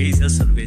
गई सर सर्वे